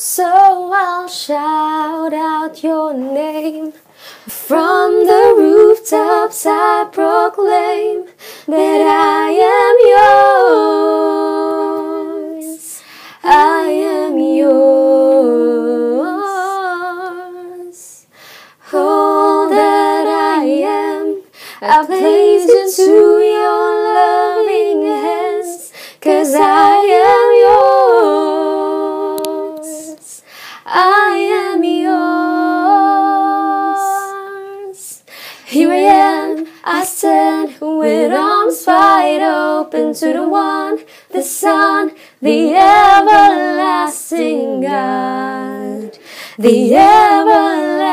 So I'll shout out your name. From the rooftops I proclaim that I am yours. I am yours. All that I am, I place into your loving I am yours. Here I am, I stand with arms wide open to the one, the Son, the everlasting God, the everlasting.